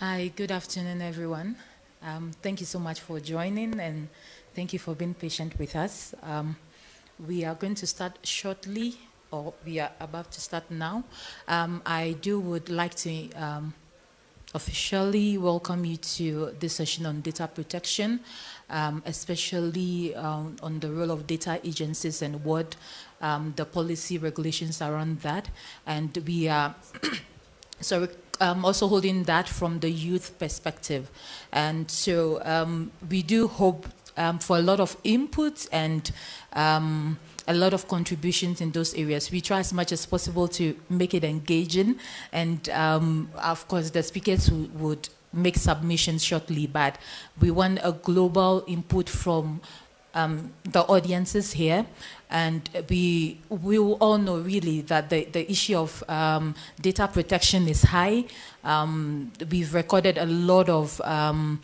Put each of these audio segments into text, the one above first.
Hi, good afternoon, everyone. Um, thank you so much for joining and thank you for being patient with us. Um, we are going to start shortly, or we are about to start now. Um, I do would like to um, officially welcome you to this session on data protection, um, especially um, on the role of data agencies and what the policy regulations around that. And we are so um, also holding that from the youth perspective. And so um, we do hope um, for a lot of input and um, a lot of contributions in those areas. We try as much as possible to make it engaging. And um, of course, the speakers would make submissions shortly, but we want a global input from um, the audiences here. And we, we all know really that the, the issue of um, data protection is high. Um, we've recorded a lot of um,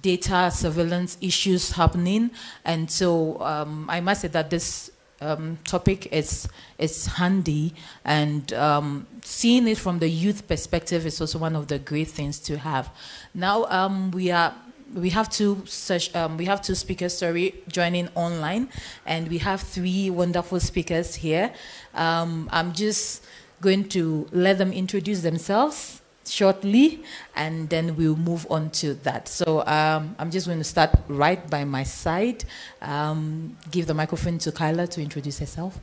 data surveillance issues happening. And so um, I must say that this um, topic is, is handy and um, seeing it from the youth perspective is also one of the great things to have. Now um, we are we have two such um, we have two speakers sorry joining online and we have three wonderful speakers here. Um, i'm just going to let them introduce themselves shortly and then we'll move on to that. So um, i'm just going to start right by my side. Um, give the microphone to kyla to introduce herself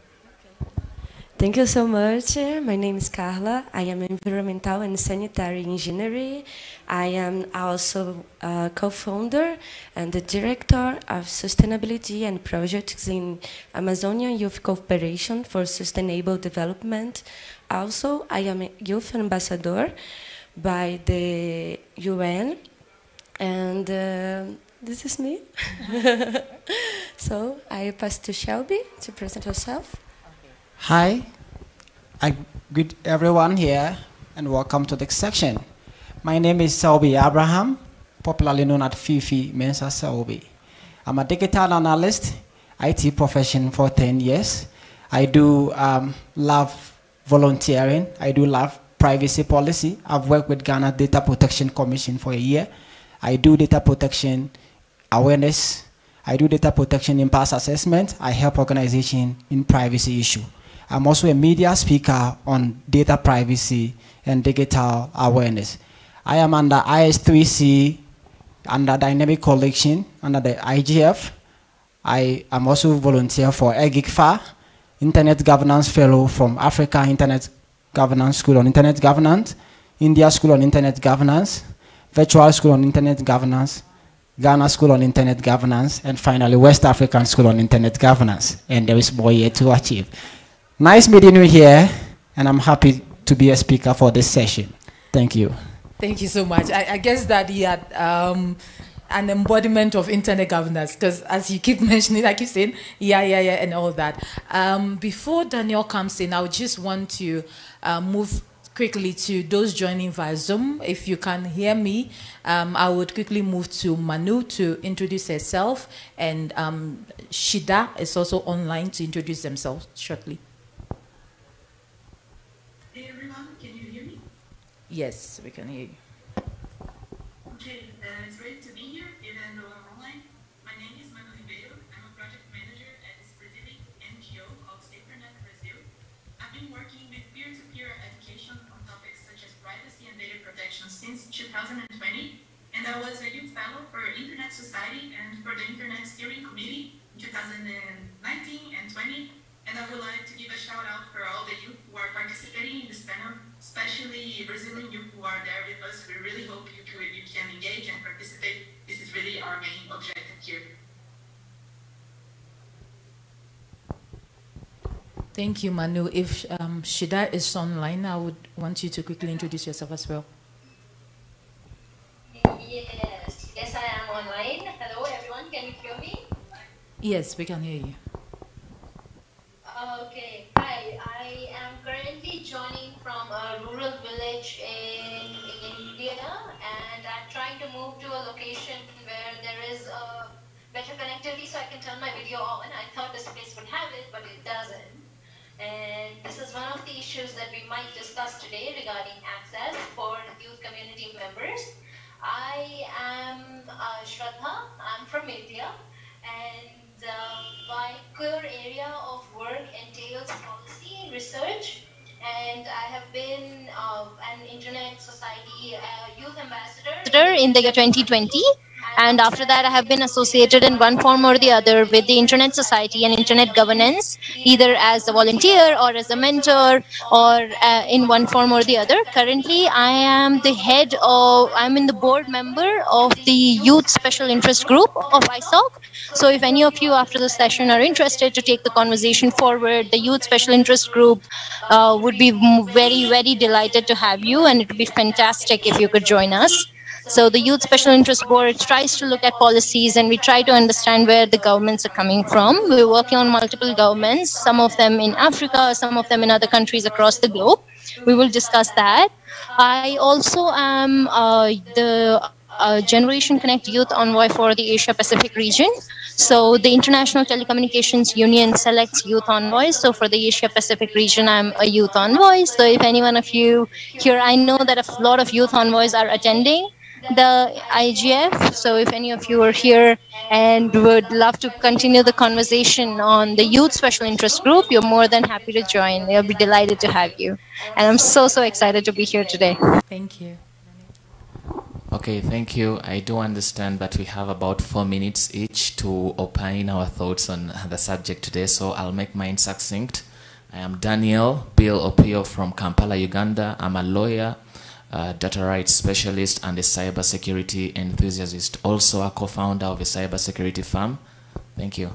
Thank you so much. My name is Carla. I am environmental and sanitary engineer. I am also a co-founder and the director of sustainability and projects in Amazonian Youth Cooperation for Sustainable Development. Also, I am a youth ambassador by the UN, and uh, this is me. so I pass to Shelby to present herself. Hi, I greet everyone here and welcome to the section. My name is Selby Abraham, popularly known as Fifi Mensa Selby. I'm a digital analyst, IT profession for 10 years. I do um, love volunteering. I do love privacy policy. I've worked with Ghana Data Protection Commission for a year. I do data protection awareness. I do data protection impact assessment. I help organization in privacy issue. I'm also a media speaker on data privacy and digital awareness. I am under IS3C, under Dynamic Coalition, under the IGF. I am also volunteer for EGICFA, Internet Governance Fellow from Africa Internet Governance School on Internet Governance, India School on Internet Governance, Virtual School on Internet Governance, Ghana School on Internet Governance, and finally West African School on Internet Governance. And there is more yet to achieve. Nice meeting you here, and I'm happy to be a speaker for this session. Thank you. Thank you so much. I, I guess that he had um, an embodiment of internet governance because, as you keep mentioning, like you saying, yeah, yeah, yeah, and all that. Um, before Daniel comes in, I would just want to uh, move quickly to those joining via Zoom. If you can hear me, um, I would quickly move to Manu to introduce herself, and um, Shida is also online to introduce themselves shortly. Yes, we can hear you. Okay, uh, it's great to be here, even though I'm online. My name is Manu Ribeiro. I'm a project manager at this Brazilian NGO called SaferNet Brazil. I've been working with peer-to-peer -peer education on topics such as privacy and data protection since 2020, and I was a youth fellow for Internet Society and for the Internet Steering Committee in 2019 and 20, and I would like to give a shout out for all the youth who are participating in this panel especially Brazilian youth who are there with us. We really hope you, you can engage and participate. This is really our main objective here. Thank you, Manu. If um, Shida is online, I would want you to quickly introduce yourself as well. Yes, yes, I am online. Hello, everyone. Can you hear me? Yes, we can hear you. Okay. Hi, I am currently joining from a rural village in, in India and I'm trying to move to a location where there is a better connectivity so I can turn my video on. I thought this place would have it, but it doesn't. And this is one of the issues that we might discuss today regarding access for youth community members. I am uh, Shraddha. I'm from India, and uh, my core area of work entails policy and research. And I have been uh, an Internet Society uh, Youth Ambassador. In the year 2020 and after that i have been associated in one form or the other with the internet society and internet governance either as a volunteer or as a mentor or uh, in one form or the other. Currently i am the head of i'm in the board member of the youth special interest group of isoc so if any of you after the session are interested to take the conversation forward the youth special interest group uh, would be very very delighted to have you and it would be fantastic if you could join us so the Youth Special Interest Board tries to look at policies and we try to understand where the governments are coming from. We're working on multiple governments, some of them in Africa, some of them in other countries across the globe. We will discuss that. I also am uh, the uh, Generation Connect Youth Envoy for the Asia Pacific region. So the International Telecommunications Union selects youth envoys. So for the Asia Pacific region, I'm a youth envoy. So if anyone of you here, I know that a lot of youth envoys are attending the IGF. So if any of you are here and would love to continue the conversation on the Youth Special Interest Group, you're more than happy to join. They'll be delighted to have you. And I'm so, so excited to be here today. Thank you. Okay, thank you. I do understand that we have about four minutes each to opine our thoughts on the subject today, so I'll make mine succinct. I am Daniel Bill Opio from Kampala, Uganda. I'm a lawyer uh, data rights specialist and a cybersecurity enthusiast, also a co-founder of a cybersecurity firm. Thank you.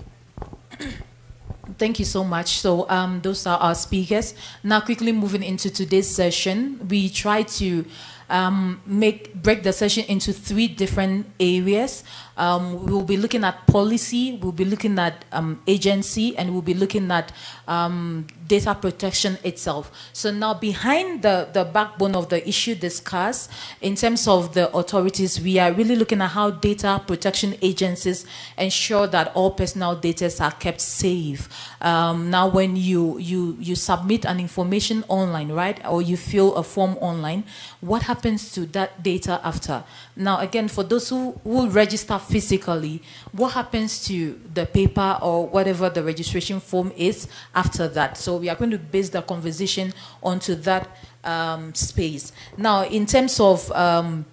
Thank you so much. So um, those are our speakers. Now quickly moving into today's session, we try to um, make break the session into three different areas. Um, we'll be looking at policy, we'll be looking at um, agency, and we'll be looking at um, data protection itself. So now behind the, the backbone of the issue discussed, in terms of the authorities, we are really looking at how data protection agencies ensure that all personal data are kept safe. Um, now when you, you, you submit an information online, right, or you fill a form online, what happens to that data after? Now again, for those who will register physically, what happens to the paper or whatever the registration form is after that? So we are going to base the conversation onto that um, space. Now, in terms of um,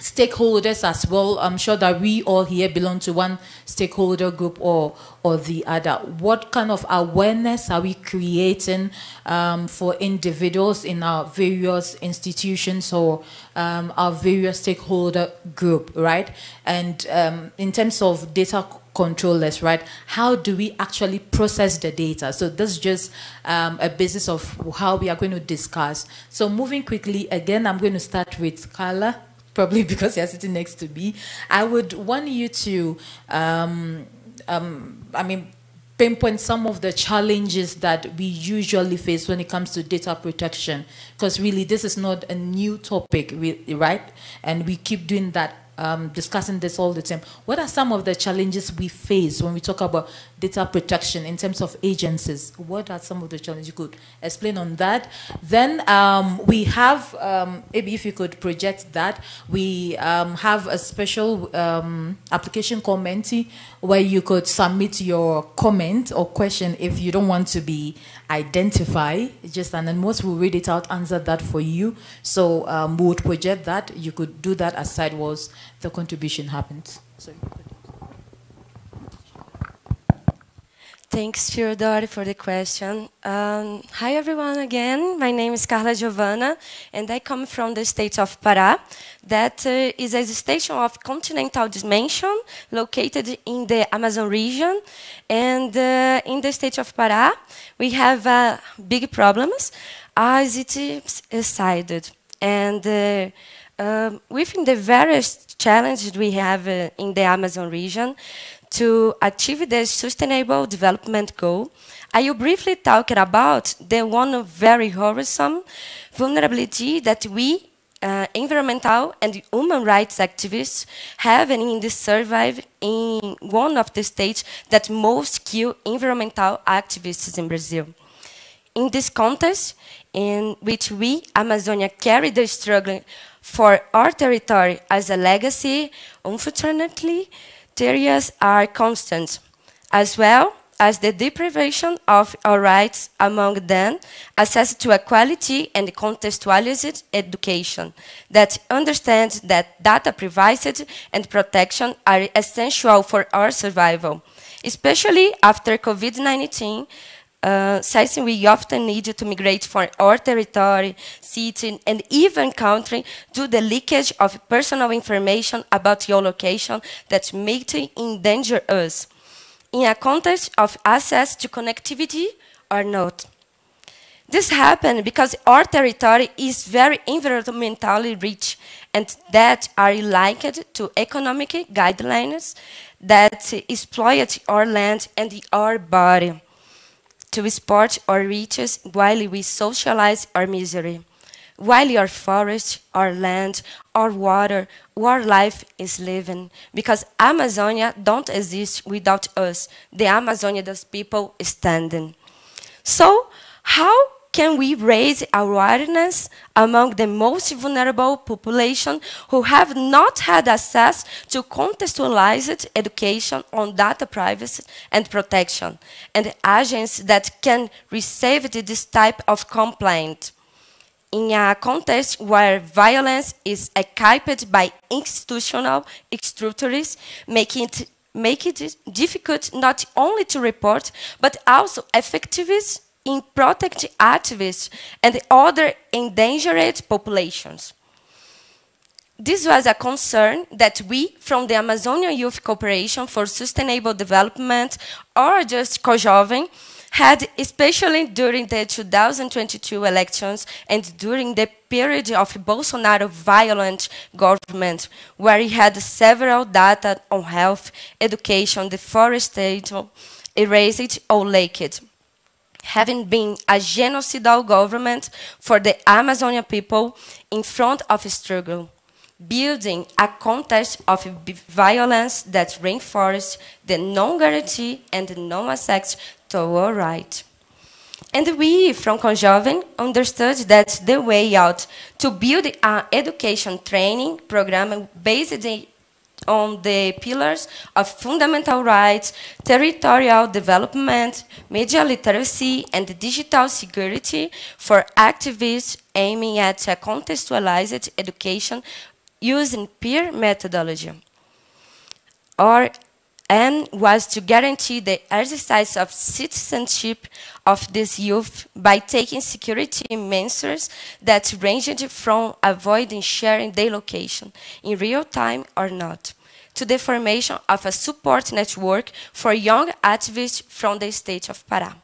stakeholders as well. I'm sure that we all here belong to one stakeholder group or or the other. What kind of awareness are we creating um, for individuals in our various institutions or um, our various stakeholder group, right? And um, in terms of data controllers, right? How do we actually process the data? So this is just um, a basis of how we are going to discuss. So moving quickly, again, I'm going to start with Carla probably because you're sitting next to me. I would want you to, um, um, I mean, pinpoint some of the challenges that we usually face when it comes to data protection. Because really, this is not a new topic, right? And we keep doing that um, discussing this all the time. What are some of the challenges we face when we talk about data protection in terms of agencies? What are some of the challenges you could explain on that? Then um, we have, um, maybe if you could project that, we um, have a special um, application committee where you could submit your comment or question if you don't want to be identified. just and then most will read it out answer that for you so um, we would project that you could do that aside was the contribution happens so Thanks, Fyodor, for the question. Um, hi, everyone, again. My name is Carla Giovanna, and I come from the state of Pará. That uh, is a station of continental dimension located in the Amazon region. And uh, in the state of Pará, we have uh, big problems as it is cited. And uh, um, within the various challenges we have uh, in the Amazon region, to achieve the Sustainable Development Goal, I will briefly talk about the one very worrisome vulnerability that we, uh, environmental and human rights activists, have in the survey in one of the states that most kill environmental activists in Brazil. In this context, in which we, Amazonia, carry the struggle for our territory as a legacy, unfortunately, areas are constant, as well as the deprivation of our rights, among them, access to a quality and contextualized education that understands that data privacy and protection are essential for our survival, especially after COVID-19, uh, we often need to migrate from our territory, city, and even country due to the leakage of personal information about your location that may endanger us in a context of access to connectivity or not. This happened because our territory is very environmentally rich and that are linked to economic guidelines that exploit our land and our body to export our riches while we socialize our misery. While our forest, our land, our water, our life is living. Because Amazonia don't exist without us. The Amazonia does people standing. So, how can we raise awareness among the most vulnerable population who have not had access to contextualized education on data privacy and protection, and agents that can receive this type of complaint? In a context where violence is equipped by institutional structures, making it, make it difficult not only to report, but also effectiveness in protect activists and other endangered populations. This was a concern that we, from the Amazonian Youth Cooperation for Sustainable Development, or just COJOVEM, had especially during the 2022 elections and during the period of Bolsonaro violent government, where he had several data on health, education, deforestation, erased or leaked having been a genocidal government for the Amazonian people in front of struggle, building a context of violence that reinforced the non-guarantee and non-access to our right. And we, from COJovem, understood that the way out to build an education training program based on the pillars of fundamental rights, territorial development, media literacy, and digital security for activists aiming at a contextualized education using peer methodology. Or and was to guarantee the exercise of citizenship of this youth by taking security measures that ranged from avoiding sharing their location in real time or not, to the formation of a support network for young activists from the state of Pará.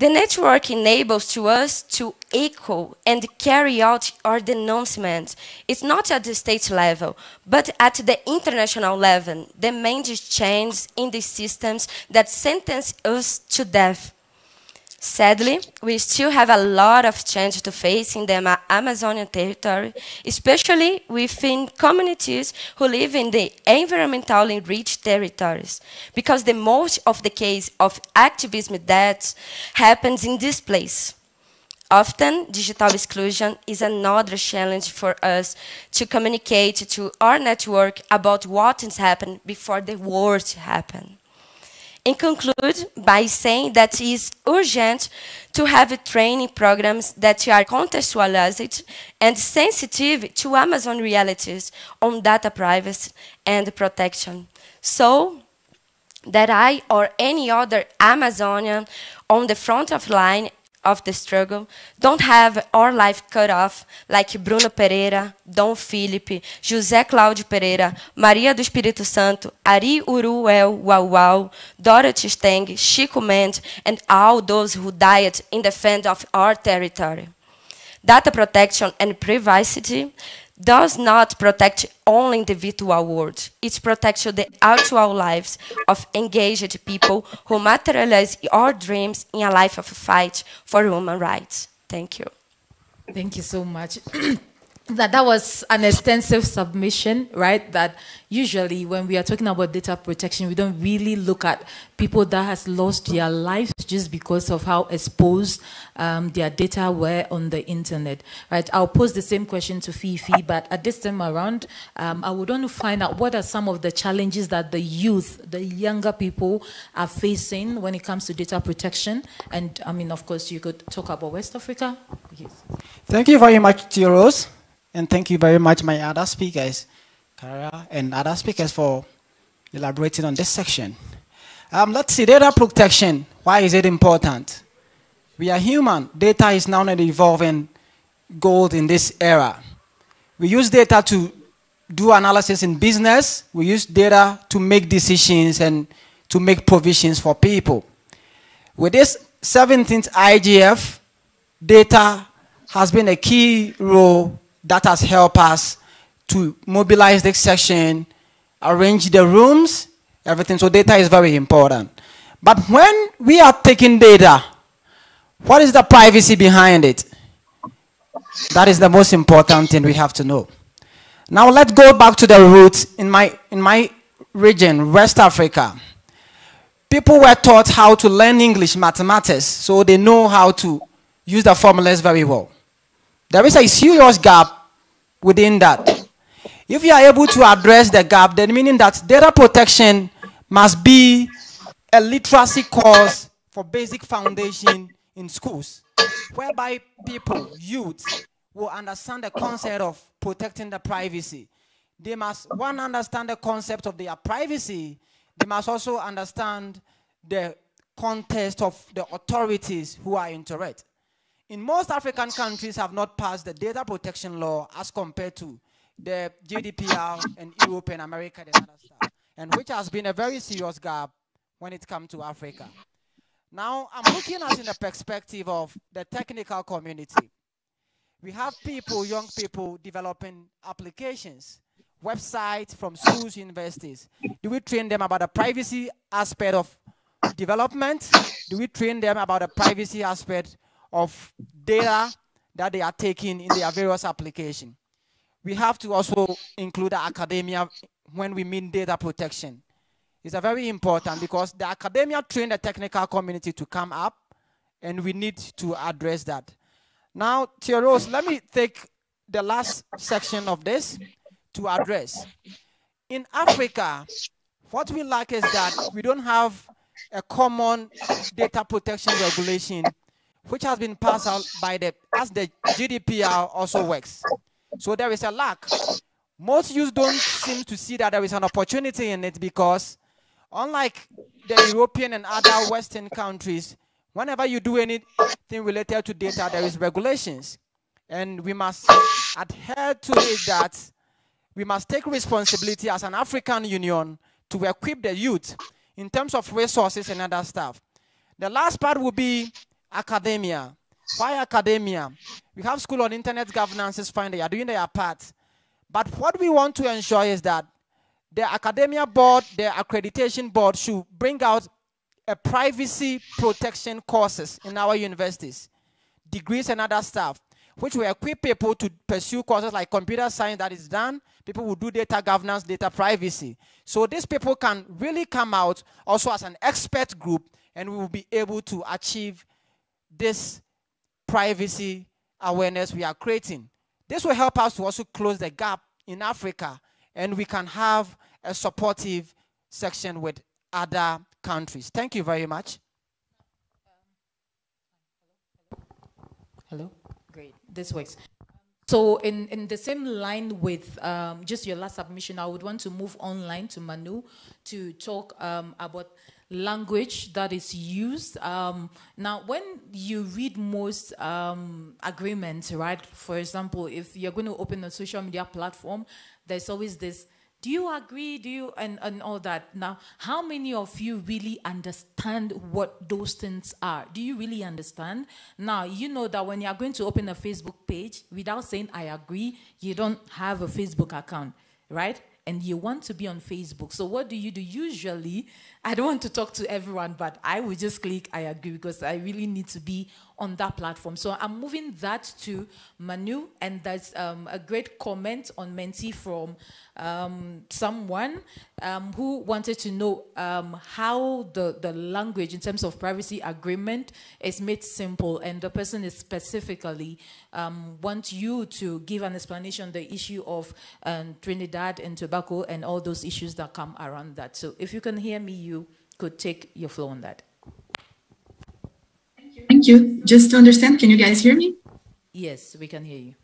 The network enables to us to echo and carry out our denouncement. It's not at the state level, but at the international level, main change in the systems that sentence us to death Sadly, we still have a lot of change to face in the Amazonian territory, especially within communities who live in the environmentally rich territories, because the most of the case of activism deaths happens in this place. Often, digital exclusion is another challenge for us to communicate to our network about what has happened before the worst happened and conclude by saying that it is urgent to have training programs that are contextualized and sensitive to Amazon realities on data privacy and protection. So that I or any other Amazonian on the front of line of the struggle don't have our life cut off like Bruno Pereira, Dom Phillips, José Cláudio Pereira, Maria do Espírito Santo, Ari Uru-Eu-Wau-Wau, Dorothy Stang, Chico Mendes, and all those who died in defense of our territory. Data protection and privacy does not protect only the virtual world. It protects the actual lives of engaged people who materialize our dreams in a life of fight for human rights. Thank you. Thank you so much. that that was an extensive submission, right? That usually when we are talking about data protection, we don't really look at people that has lost their lives just because of how exposed um, their data were on the internet, right? I'll pose the same question to Fifi, but at this time around, um, I would want to find out what are some of the challenges that the youth, the younger people are facing when it comes to data protection. And I mean, of course, you could talk about West Africa. Yes. Thank you very much, Theoros. And thank you very much, my other speakers, Kara, and other speakers for elaborating on this section. Um, let's see, data protection. Why is it important? We are human. Data is now an evolving gold in this era. We use data to do analysis in business. We use data to make decisions and to make provisions for people. With this 17th IGF, data has been a key role that has helped us to mobilize this section, arrange the rooms, everything. So data is very important. But when we are taking data, what is the privacy behind it? That is the most important thing we have to know. Now let's go back to the roots in my, in my region, West Africa. People were taught how to learn English, mathematics, so they know how to use the formulas very well. There is a serious gap within that. If you are able to address the gap, then meaning that data protection must be a literacy course for basic foundation in schools, whereby people, youth, will understand the concept of protecting the privacy. They must, one, understand the concept of their privacy. They must also understand the context of the authorities who are into it in most African countries have not passed the data protection law as compared to the GDPR and Europe and America and other stuff, and which has been a very serious gap when it comes to Africa. Now, I'm looking at in the perspective of the technical community. We have people, young people, developing applications, websites from schools, universities. Do we train them about the privacy aspect of development? Do we train them about the privacy aspect of data that they are taking in their various applications. We have to also include academia when we mean data protection. It's a very important because the academia train the technical community to come up and we need to address that. Now, Theoros, let me take the last section of this to address. In Africa, what we lack is that we don't have a common data protection regulation which has been passed out by the as the GDPR also works. So there is a lack. Most youth don't seem to see that there is an opportunity in it because unlike the European and other Western countries, whenever you do anything related to data, there is regulations. And we must adhere to it that we must take responsibility as an African Union to equip the youth in terms of resources and other stuff. The last part will be academia. Why academia? We have school on internet governance is fine, they are doing their part. But what we want to ensure is that the academia board, the accreditation board should bring out a privacy protection courses in our universities, degrees and other stuff, which will equip people to pursue courses like computer science that is done. People will do data governance, data privacy. So these people can really come out also as an expert group and we will be able to achieve this privacy awareness we are creating. This will help us to also close the gap in Africa and we can have a supportive section with other countries. Thank you very much. Hello? Great. This works. So in, in the same line with um, just your last submission, I would want to move online to Manu to talk um, about language that is used. Um, now, when you read most um, agreements, right? For example, if you're going to open a social media platform, there's always this. Do you agree? Do you and, and all that? Now, how many of you really understand what those things are? Do you really understand? Now, you know that when you're going to open a Facebook page without saying I agree, you don't have a Facebook account, right? And you want to be on Facebook. So what do you do? Usually, I don't want to talk to everyone, but I will just click I agree because I really need to be on that platform. So I'm moving that to Manu, and that's um, a great comment on Menti from um, someone um, who wanted to know um, how the, the language in terms of privacy agreement is made simple, and the person is specifically um, want you to give an explanation the issue of um, Trinidad and Tobago and all those issues that come around that. So if you can hear me, you could take your flow on that. Thank you. Just to understand, can you guys hear me? Yes, we can hear you.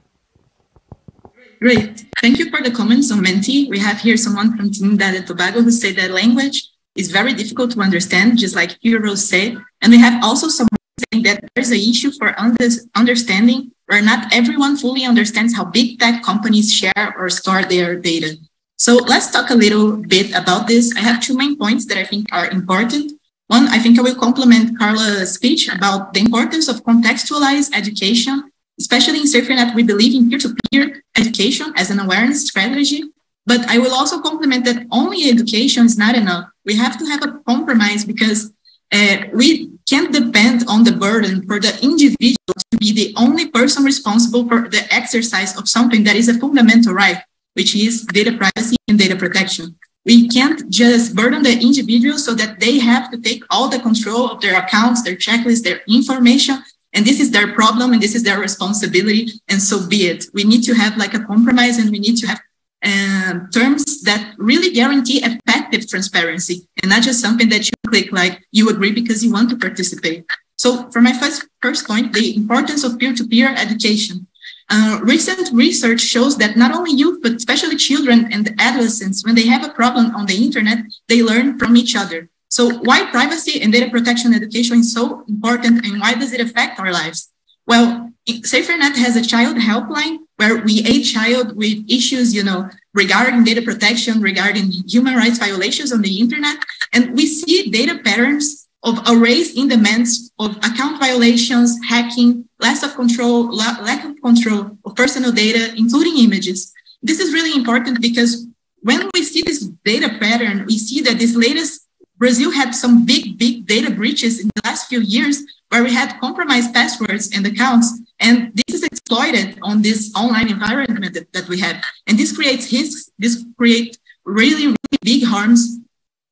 Great. Thank you for the comments on Menti. We have here someone from Trinidad and Tobago who said that language is very difficult to understand, just like Heroes said. And we have also someone saying that there's an issue for under understanding where not everyone fully understands how big tech companies share or store their data. So let's talk a little bit about this. I have two main points that I think are important. One, I think I will complement Carla's speech about the importance of contextualized education, especially in SaferNet, we believe in peer-to-peer education as an awareness strategy. But I will also complement that only education is not enough. We have to have a compromise because uh, we can't depend on the burden for the individual to be the only person responsible for the exercise of something that is a fundamental right, which is data privacy and data protection. We can't just burden the individual so that they have to take all the control of their accounts, their checklists, their information. And this is their problem and this is their responsibility. And so be it. We need to have like a compromise and we need to have uh, terms that really guarantee effective transparency and not just something that you click like you agree because you want to participate. So for my first, first point, the importance of peer-to-peer education. Uh, recent research shows that not only youth, but especially children and adolescents, when they have a problem on the internet, they learn from each other. So why privacy and data protection education is so important and why does it affect our lives? Well, SaferNet has a child helpline where we aid child with issues, you know, regarding data protection, regarding human rights violations on the internet. And we see data patterns of a raise in demands of account violations, hacking, loss of control, lack of control of personal data, including images. This is really important because when we see this data pattern, we see that this latest Brazil had some big, big data breaches in the last few years where we had compromised passwords and accounts. And this is exploited on this online environment that, that we have. And this creates risks, this creates really, really big harms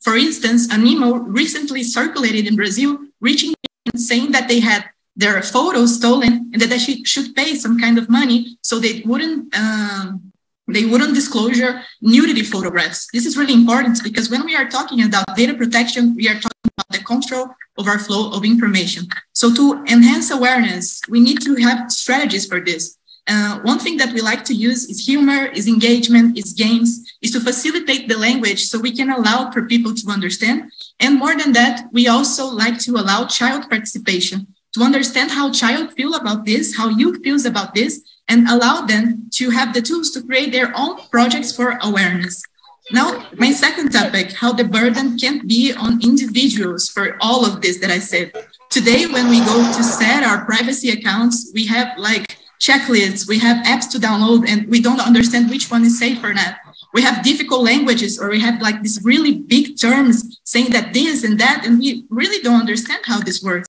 for instance, an email recently circulated in Brazil reaching saying that they had their photos stolen and that they should pay some kind of money so they wouldn't um, they wouldn't disclosure nudity photographs. This is really important because when we are talking about data protection, we are talking about the control of our flow of information. So to enhance awareness, we need to have strategies for this. Uh, one thing that we like to use is humor, is engagement, is games, is to facilitate the language so we can allow for people to understand. And more than that, we also like to allow child participation to understand how child feel about this, how youth feels about this, and allow them to have the tools to create their own projects for awareness. Now, my second topic, how the burden can't be on individuals for all of this that I said. Today, when we go to set our privacy accounts, we have like checklists, we have apps to download, and we don't understand which one is safe or not. We have difficult languages, or we have like these really big terms saying that this and that, and we really don't understand how this works.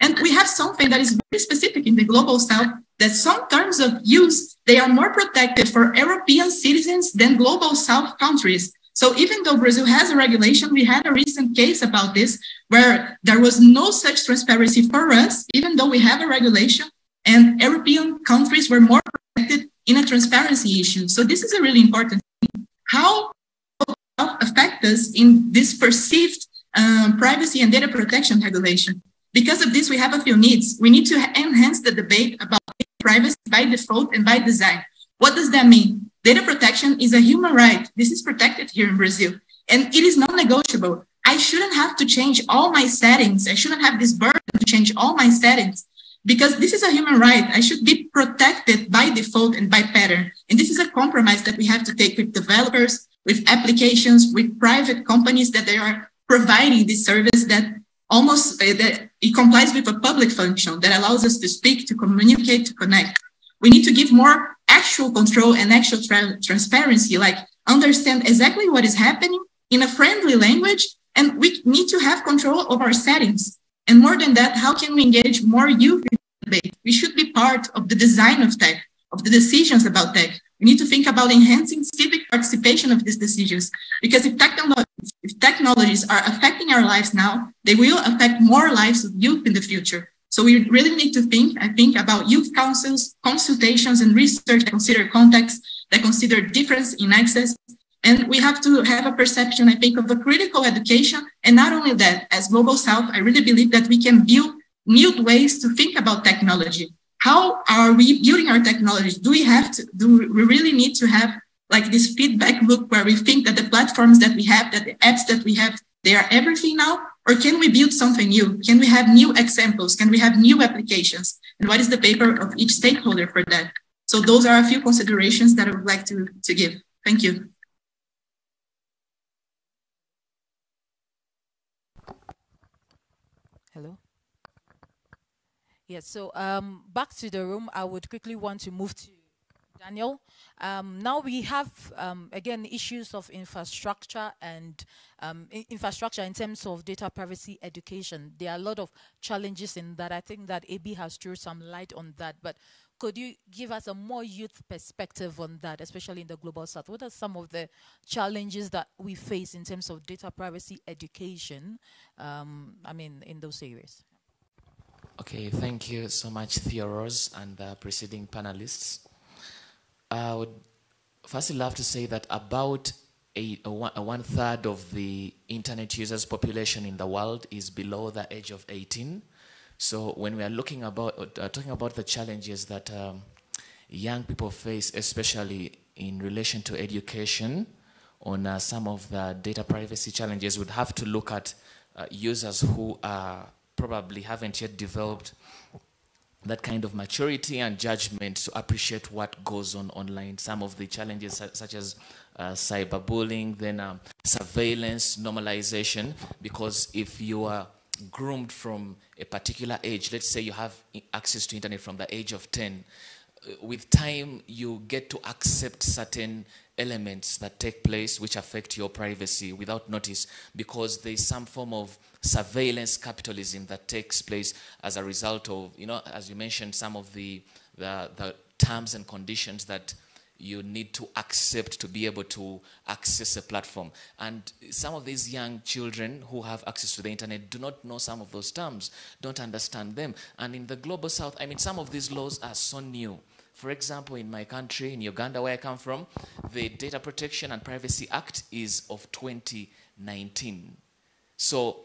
And we have something that is very specific in the global south that some terms of use, they are more protected for European citizens than global south countries. So even though Brazil has a regulation, we had a recent case about this where there was no such transparency for us, even though we have a regulation, and European countries were more protected in a transparency issue. So this is a really important thing. How affect us in this perceived um, privacy and data protection regulation? Because of this, we have a few needs. We need to enhance the debate about privacy by default and by design. What does that mean? Data protection is a human right. This is protected here in Brazil, and it is non-negotiable. I shouldn't have to change all my settings. I shouldn't have this burden to change all my settings because this is a human right. I should be protected by default and by pattern. And this is a compromise that we have to take with developers, with applications, with private companies that they are providing this service that almost uh, that it complies with a public function that allows us to speak, to communicate, to connect. We need to give more actual control and actual tra transparency, like understand exactly what is happening in a friendly language. And we need to have control of our settings. And more than that, how can we engage more youth in debate. We should be part of the design of tech, of the decisions about tech. We need to think about enhancing civic participation of these decisions because if, technolo- if technologies are affecting our lives now, they will affect more lives of youth in the future. So we really need to think, I think, about youth councils, consultations, and research that consider context, that consider difference in access. And we have to have a perception, I think, of a critical education. And not only that, as Global South, I really believe that we can build new ways to think about technology. How are we building our technologies? Do we have to, do we really need to have like this feedback loop where we think that the platforms that we have, that the apps that we have, they are everything now? Or can we build something new? Can we have new examples? Can we have new applications? And what is the paper of each stakeholder for that? So those are a few considerations that I would like to, to give. Thank you. Hello? Yes, so um, back to the room, I would quickly want to move to Daniel. Um, now we have, um, again, issues of infrastructure and um, infrastructure in terms of data privacy education. There are a lot of challenges in that. I think that AB has thrown some light on that. But could you give us a more youth perspective on that, especially in the global south? What are some of the challenges that we face in terms of data privacy education, um, I mean, in those areas? Okay, thank you so much, Theoros and the preceding panelists. I would firstly love to say that about a, a, one, a one third of the internet users population in the world is below the age of 18. So when we are looking about, uh, talking about the challenges that um, young people face, especially in relation to education, on uh, some of the data privacy challenges, we'd have to look at uh, users who are probably haven't yet developed that kind of maturity and judgment to appreciate what goes on online. Some of the challenges such as uh, cyberbullying, then um, surveillance, normalization, because if you are groomed from a particular age, let's say you have access to internet from the age of 10, uh, with time you get to accept certain elements that take place which affect your privacy without notice because there's some form of surveillance capitalism that takes place as a result of, you know, as you mentioned, some of the, the, the terms and conditions that you need to accept to be able to access a platform. And some of these young children who have access to the internet do not know some of those terms, don't understand them. And in the global south, I mean, some of these laws are so new. For example, in my country, in Uganda, where I come from, the Data Protection and Privacy Act is of 2019. So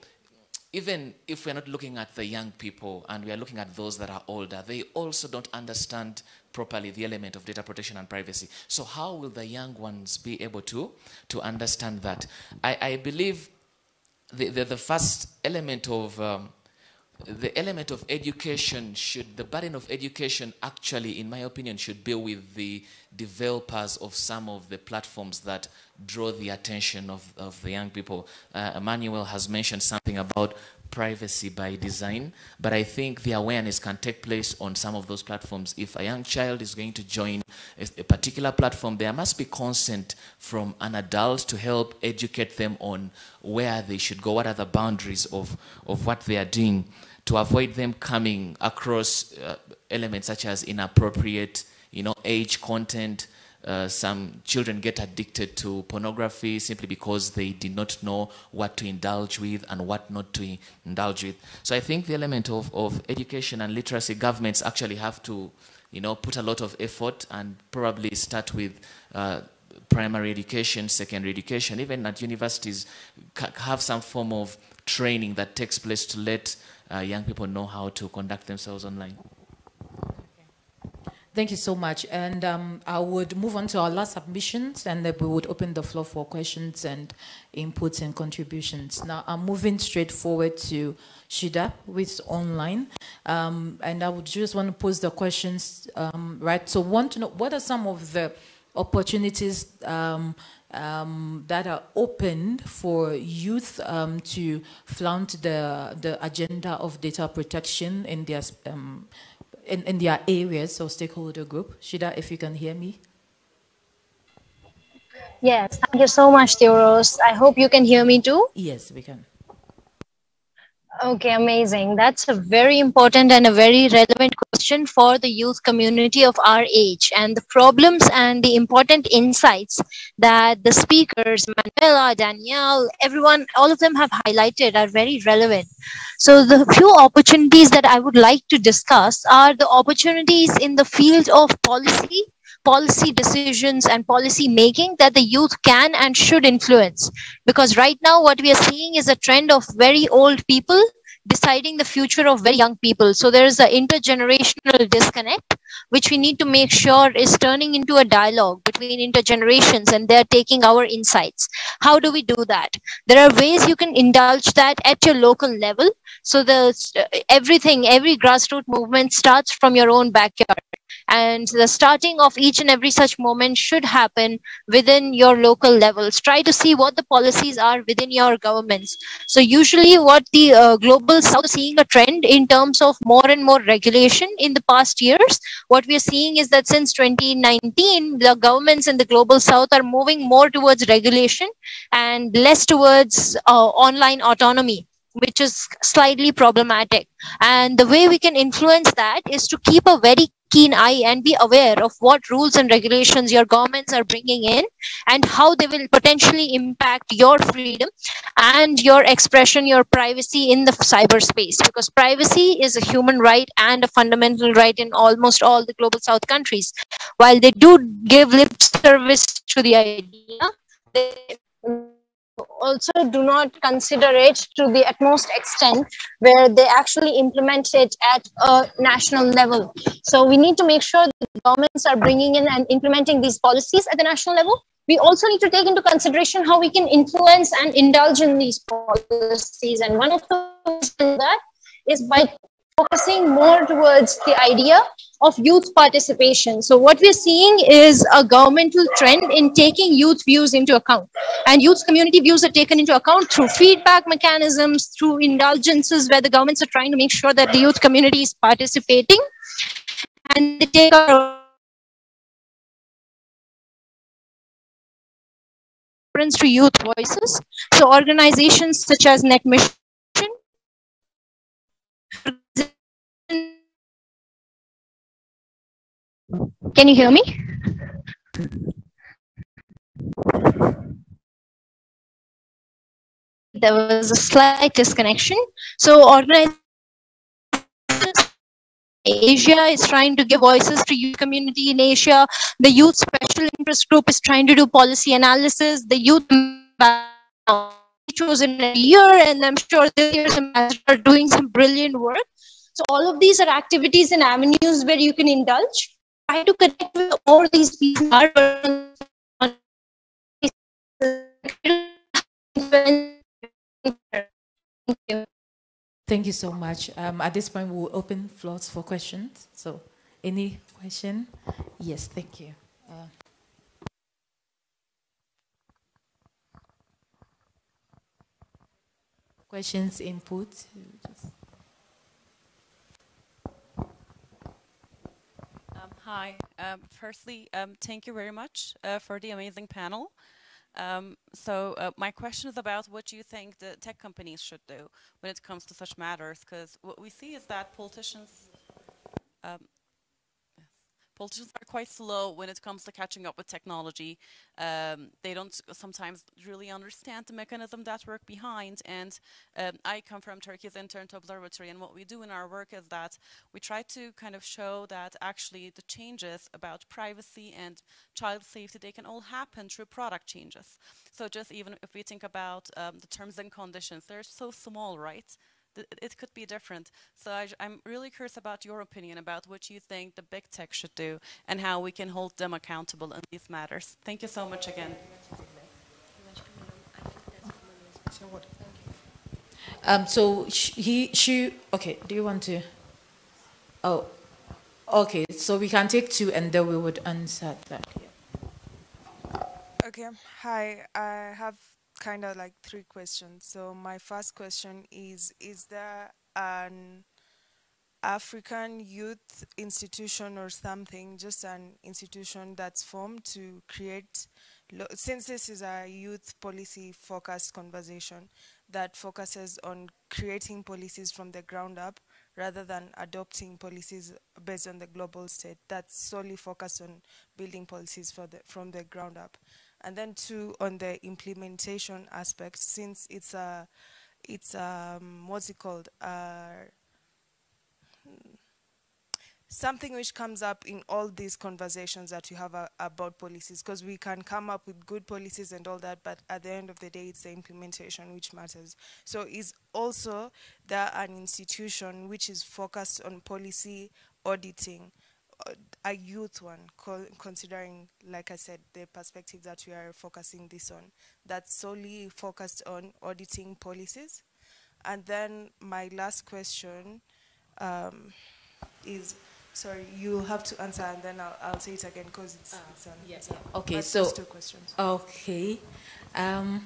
even if we're not looking at the young people and we are looking at those that are older, they also don't understand properly the element of data protection and privacy. So how will the young ones be able to, to understand that? I, I believe the, the, the, first element of um, the element of education should, the burden of education actually, in my opinion, should be with the developers of some of the platforms that draw the attention of, of the young people. Uh, Emmanuel has mentioned something about privacy by design, but I think the awareness can take place on some of those platforms. If a young child is going to join a, a particular platform, there must be consent from an adult to help educate them on where they should go, what are the boundaries of, of what they are doing to avoid them coming across uh, elements such as inappropriate, you know, age content. Uh, some children get addicted to pornography simply because they did not know what to indulge with and what not to indulge with. So I think the element of, of education and literacy, governments actually have to, you know, put a lot of effort and probably start with uh, primary education, secondary education, even at universities, have some form of training that takes place to let uh, young people know how to conduct themselves online. Thank you so much. And um, I would move on to our last submissions and then we would open the floor for questions and inputs and contributions. Now, I'm moving straight forward to Shida with online. Um, and I would just want to pose the questions, um, right? So, want to know what are some of the opportunities um, that are open for youth um, to flaunt the the agenda of data protection in their um, in, in their areas or stakeholder group. Shida, if you can hear me. Yes, thank you so much, Theoros. I hope you can hear me too. Yes, we can. Okay, amazing. That's a very important and a very relevant question for the youth community of our age. And the problems and the important insights that the speakers, Manuela, Danielle, everyone, all of them have highlighted are very relevant. So, the few opportunities that I would like to discuss are the opportunities in the field of policy policy decisions and policy making that the youth can and should influence. Because right now, what we are seeing is a trend of very old people deciding the future of very young people. So there is an intergenerational disconnect, which we need to make sure is turning into a dialogue between intergenerations and they're taking our insights. How do we do that? There are ways you can indulge that at your local level. So the everything, every grassroots movement starts from your own backyard and the starting of each and every such moment should happen within your local levels. Try to see what the policies are within your governments. So usually what the uh, global south is seeing a trend in terms of more and more regulation in the past years. What we are seeing is that since 2019 the governments in the global south are moving more towards regulation and less towards uh, online autonomy which is slightly problematic. And the way we can influence that is to keep a very keen eye and be aware of what rules and regulations your governments are bringing in and how they will potentially impact your freedom and your expression, your privacy in the cyberspace. Because privacy is a human right and a fundamental right in almost all the global south countries. While they do give lip service to the idea, they also do not consider it to the utmost extent where they actually implement it at a national level. So we need to make sure that governments are bringing in and implementing these policies at the national level. We also need to take into consideration how we can influence and indulge in these policies. And one of the ways that is by focusing more towards the idea of youth participation. So what we're seeing is a governmental trend in taking youth views into account. And youth community views are taken into account through feedback mechanisms, through indulgences where the governments are trying to make sure that the youth community is participating. And they take our reference to youth voices. So organizations such as Net Mission Can you hear me? There was a slight disconnection. So organization Asia is trying to give voices to youth community in Asia. The youth special interest group is trying to do policy analysis. The youth chosen a year, and I'm sure this year's ambassador are doing some brilliant work. So all of these are activities and avenues where you can indulge try to connect with all these people. Thank you. So much. Um, at this point, we'll open floors for questions. So, any question? Yes, thank you. Uh, questions, input? Just Hi. Um, firstly, um, thank you very much uh, for the amazing panel. Um, so uh, my question is about what you think the tech companies should do when it comes to such matters, because what we see is that politicians um, politicians are quite slow when it comes to catching up with technology. Um, they don't sometimes really understand the mechanism that work behind. And um, I come from Turkey's Internet Observatory, and what we do in our work is that we try to kind of show that actually the changes about privacy and child safety, they can all happen through product changes. So just even if we think about um, the terms and conditions, they're so small, right? It could be different. So I, am really curious about your opinion about what you think the big tech should do and how we can hold them accountable in these matters. Thank you so much again. Um, so he, she, okay, do you want to? Oh, okay, so we can take two and then we would answer that. Yeah. Okay, hi, I have kind of like three questions. So my first question is, is there an African youth institution or something, just an institution that's formed to create, since this is a youth policy focused conversation, that focuses on creating policies from the ground up rather than adopting policies based on the global state that's solely focused on building policies for the, from the ground up. And then two, on the implementation aspect, since it's a, it's um, what's it called, uh, something which comes up in all these conversations that you have uh, about policies because we can come up with good policies and all that but at the end of the day it's the implementation which matters. So is also there an institution which is focused on policy auditing a youth one co considering like i said the perspective that we are focusing this on that's solely focused on auditing policies and then my last question um, is Sorry, you have to answer and then I'll, I'll say it again because it's, uh, it's, um, yeah, it's yeah. Okay, but so two questions. Okay. Um,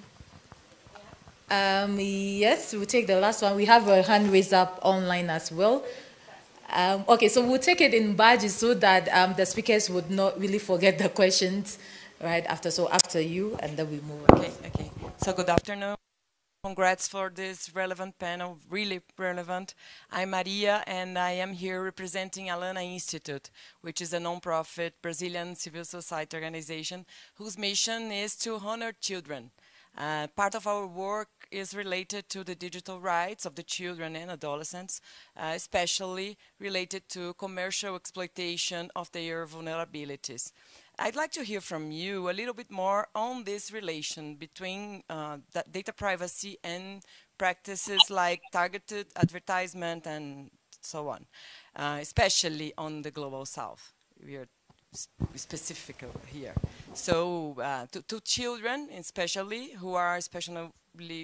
um, yes, we'll take the last one. We have a hand raised up online as well. Um, okay, so we'll take it in badges so that um, the speakers would not really forget the questions right after. So after you, and then we move on. Okay, okay. So good afternoon. Congrats for this relevant panel, really relevant. I'm Maria, and I am here representing Alana Institute, which is a nonprofit Brazilian civil society organization whose mission is to honor children. Uh, part of our work is related to the digital rights of the children and adolescents, uh, especially related to commercial exploitation of their vulnerabilities. I'd like to hear from you a little bit more on this relation between uh, data privacy and practices like targeted advertisement and so on, uh, especially on the global south. We are specific here. So uh, to, to, children, especially, who are especially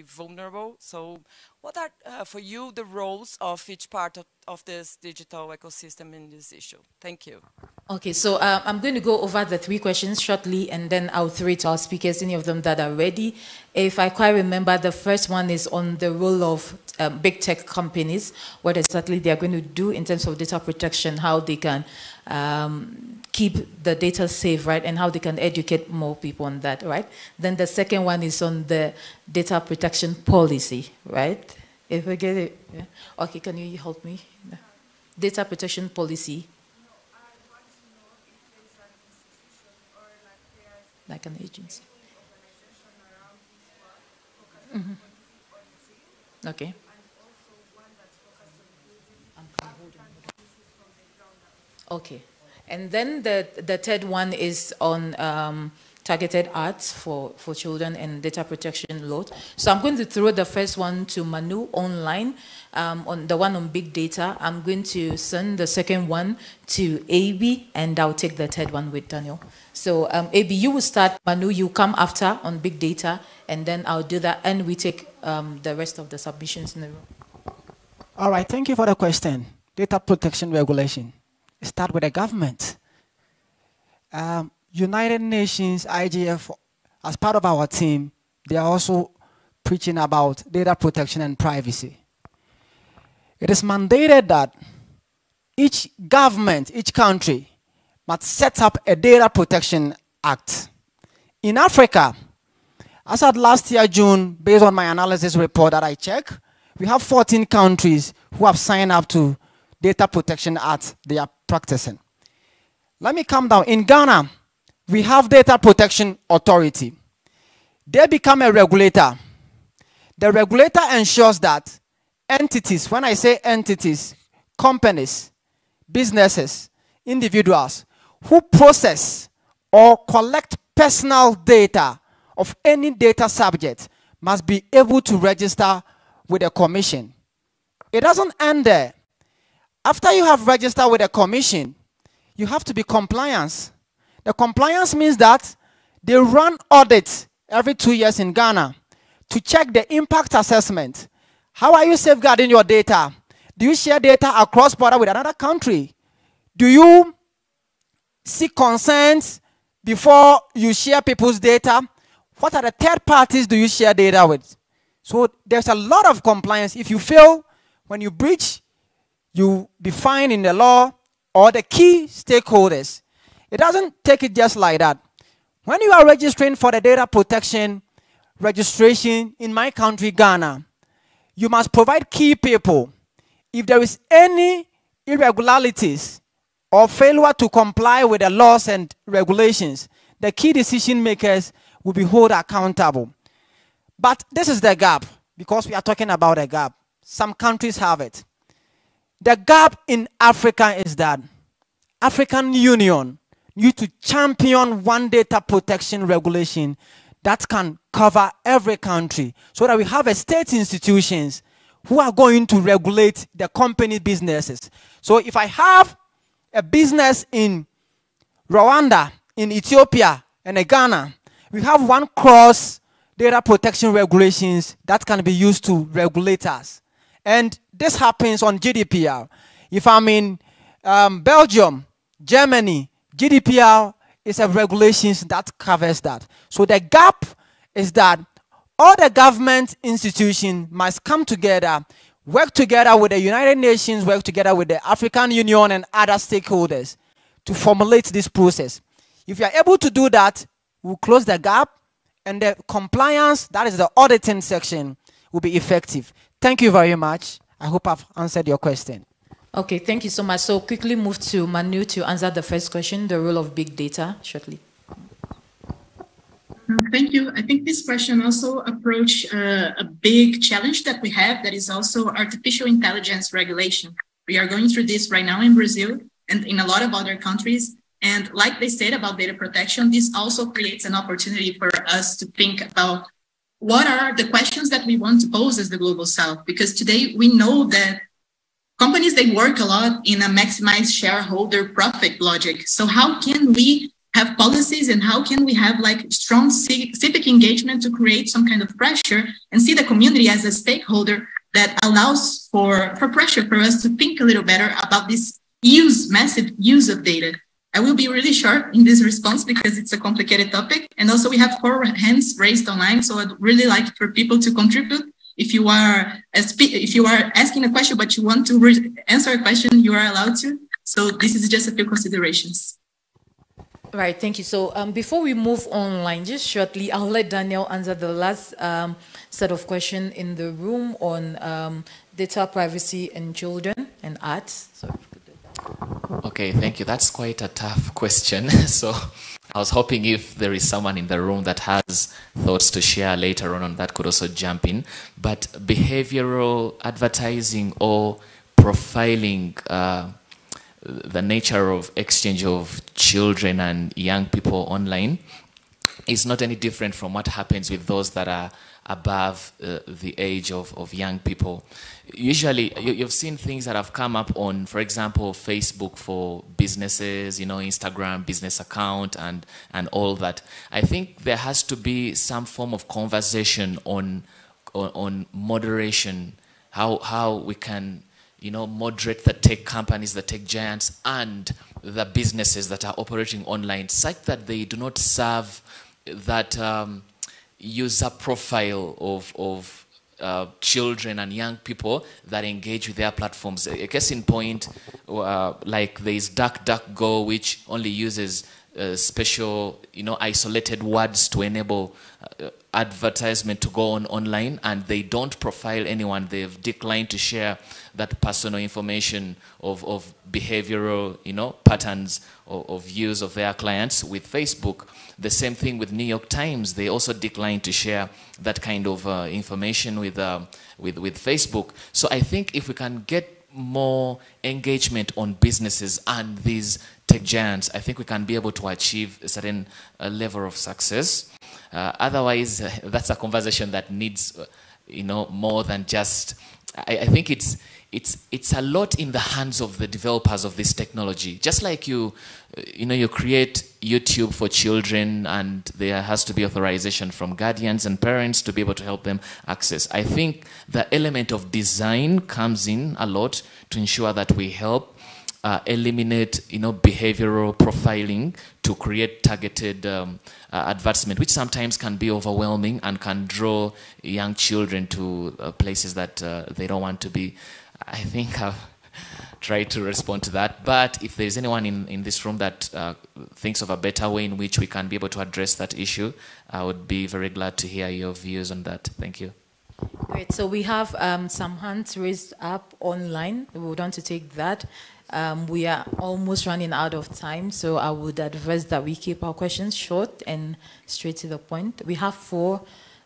vulnerable. So what are, uh, for you, the roles of each part of, of this digital ecosystem in this issue? Thank you. Okay, so uh, I'm going to go over the three questions shortly, and then I'll throw it to our speakers, any of them that are ready. If I quite remember, the first one is on the role of um, big tech companies, what exactly they are going to do in terms of data protection, how they can um, keep the data safe, right, and how they can educate more people on that, right? Then the second one is on the data protection policy, right? If I get it, yeah. okay, can you help me? Data protection policy. like an agency. Mm -hmm. Okay. Okay. And then the, the third one is on um, targeted ads for, for children and data protection laws. So I'm going to throw the first one to Manu online, um, on the one on big data. I'm going to send the second one to AB, and I'll take the third one with Daniel. So um, AB, you will start, Manu, you come after on big data, and then I'll do that, and we take um, the rest of the submissions in the room. All right, thank you for the question. Data protection regulation. Start with the government. Um, United Nations, IGF, as part of our team, they are also preaching about data protection and privacy. It is mandated that each government, each country, must set up a data protection act. In Africa, as at last year, June, based on my analysis report that I check, we have 14 countries who have signed up to data protection act they are practicing. Let me come down. In Ghana, we have data protection authority. They become a regulator. The regulator ensures that entities, when I say entities, companies, businesses, individuals who process or collect personal data of any data subject must be able to register with a commission. It doesn't end there. After you have registered with a commission, you have to be compliant. The compliance means that they run audits every two years in Ghana to check the impact assessment. How are you safeguarding your data? Do you share data across border with another country? Do you seek consent before you share people's data? What are the third parties do you share data with? So there's a lot of compliance. If you fail, when you breach, you define in the law or the key stakeholders. It doesn't take it just like that. When you are registering for the data protection registration in my country, Ghana, you must provide key people. If there is any irregularities or failure to comply with the laws and regulations, the key decision makers will be held accountable. But this is the gap because we are talking about a gap. Some countries have it. The gap in Africa is that African Union need to champion one data protection regulation that can cover every country so that we have a state institutions who are going to regulate the company businesses. So if I have a business in Rwanda, in Ethiopia, and in Ghana, we have one cross data protection regulations that can be used to regulate us. And this happens on GDPR. If I'm in um, Belgium, Germany, GDPR is a regulations that covers that. So the gap is that all the government institutions must come together, work together with the United Nations, work together with the African Union and other stakeholders to formulate this process. If you are able to do that, we'll close the gap and the compliance, that is the auditing section, will be effective. Thank you very much. I hope I've answered your question. Okay, thank you so much. So quickly move to Manu to answer the first question, the role of big data, shortly. Thank you. I think this question also approach uh, a big challenge that we have that is also artificial intelligence regulation. We are going through this right now in Brazil and in a lot of other countries. And like they said about data protection, this also creates an opportunity for us to think about what are the questions that we want to pose as the global south? Because today we know that companies they work a lot in a maximize shareholder profit logic. So how can we have policies and how can we have like strong civic engagement to create some kind of pressure and see the community as a stakeholder that allows for for pressure for us to think a little better about this use massive use of data I will be really short in this response because it's a complicated topic. And also we have four hands raised online. So I'd really like for people to contribute. If you are if you are asking a question, but you want to answer a question, you are allowed to. So this is just a few considerations. Right, thank you. So um, before we move online, just shortly, I'll let Daniel answer the last um, set of questions in the room on um, data privacy and children and arts. So Okay, thank you. That's quite a tough question. so I was hoping if there is someone in the room that has thoughts to share later on, on that could also jump in. But behavioral advertising or profiling uh, the nature of exchange of children and young people online is not any different from what happens with those that are above uh, the age of, of young people. Usually, you, have seen things that have come up on, for example, Facebook for businesses, you know, Instagram business account, and and all that. I think there has to be some form of conversation on on, on moderation, how how we can you know moderate the tech companies, the tech giants, and the businesses that are operating online, such that they do not serve that. Um, user profile of, of uh, children and young people that engage with their platforms. A case in point, uh, like there is DuckDuckGo, which only uses uh, special, you know, isolated words to enable uh, advertisement to go on online, and they don't profile anyone. They've declined to share that personal information of, of behavioral, you know, patterns of, of use of their clients with Facebook. The same thing with New York Times. They also declined to share that kind of uh, information with, uh, with, with Facebook. So I think if we can get more engagement on businesses and these tech giants, I think we can be able to achieve a certain uh, level of success. Uh, otherwise, uh, that's a conversation that needs, uh, you know, more than just. I, I think it's it's it's a lot in the hands of the developers of this technology. Just like you, you know, you create YouTube for children, and there has to be authorization from guardians and parents to be able to help them access. I think the element of design comes in a lot to ensure that we help uh, eliminate, you know, behavioral profiling to create targeted um, uh, advertisement, which sometimes can be overwhelming and can draw young children to uh, places that uh, they don't want to be. I think I've tried to respond to that. But if there's anyone in, in this room that uh, thinks of a better way in which we can be able to address that issue, I would be very glad to hear your views on that. Thank you. Great. So we have um, some hands raised up online. We would want to take that. Um, we are almost running out of time, so I would advise that we keep our questions short and straight to the point. We have four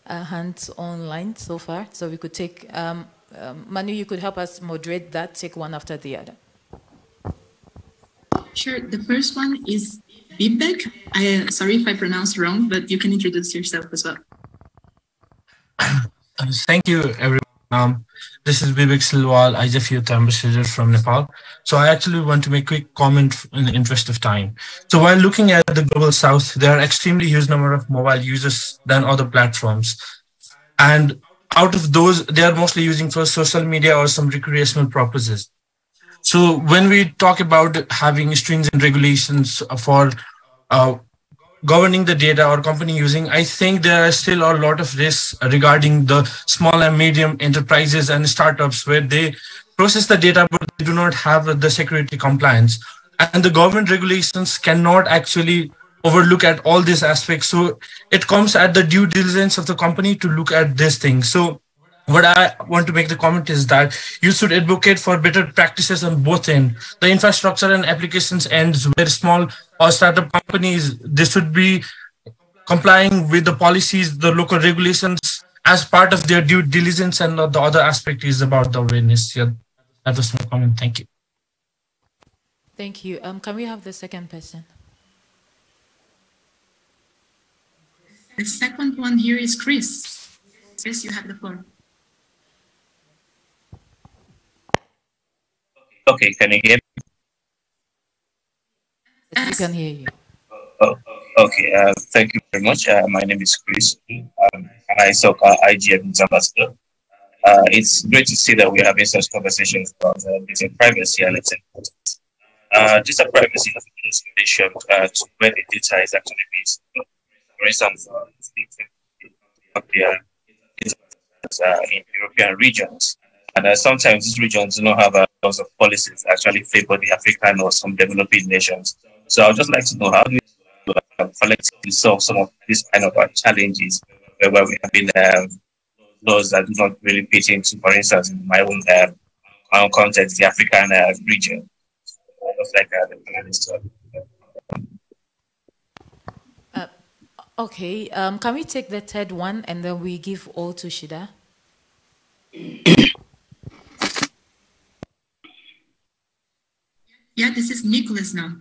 uh, hands online so far, so we could take. Um, um, Manu, you could help us moderate that. Take one after the other. Sure. The first one is Vivek. I sorry if I pronounced wrong, but you can introduce yourself as well. Thank you, everyone. Um, this is Vivek Silwal, IGF Youth Ambassador from Nepal. So I actually want to make a quick comment in the interest of time. So while looking at the global south, there are extremely huge number of mobile users than other platforms. And out of those, they are mostly using for social media or some recreational purposes. So when we talk about having strings and regulations for uh, governing the data or company using, I think there are still a lot of risks regarding the small and medium enterprises and startups where they process the data but they do not have the security compliance. And the government regulations cannot actually overlook at all these aspects. So it comes at the due diligence of the company to look at this thing. So what I want to make the comment is that you should advocate for better practices on both end, the infrastructure and applications ends where small or startup companies, they should be complying with the policies, the local regulations as part of their due diligence and the other aspect is about the awareness. Yeah, that was my comment. Thank you. Thank you. Um, can we have the second person? The second one here is Chris. Chris, you have the floor. Okay, can you hear me? Yes, we can hear you. Oh, okay, uh, thank you very much. Uh, my name is Chris, um, and I talk uh, IGF Ambassador. Uh, it's great to see that we're having such conversations about uh, data privacy and its importance. Uh, data privacy has been inspiration uh, to where the data is actually based. For instance, uh, uh, in European regions, and uh, sometimes these regions do not have uh, lots of policies actually favor the African or some developing nations. So I'd just like to know how do you uh, collectively solve some of these kind of uh, challenges where, where we have been um, laws that do not really fit into, for instance, in my own, um, my own context, the African uh, region. Just like the panelists. Okay, um, can we take the third one and then we give all to Shida? Yeah, this is Nicholas now.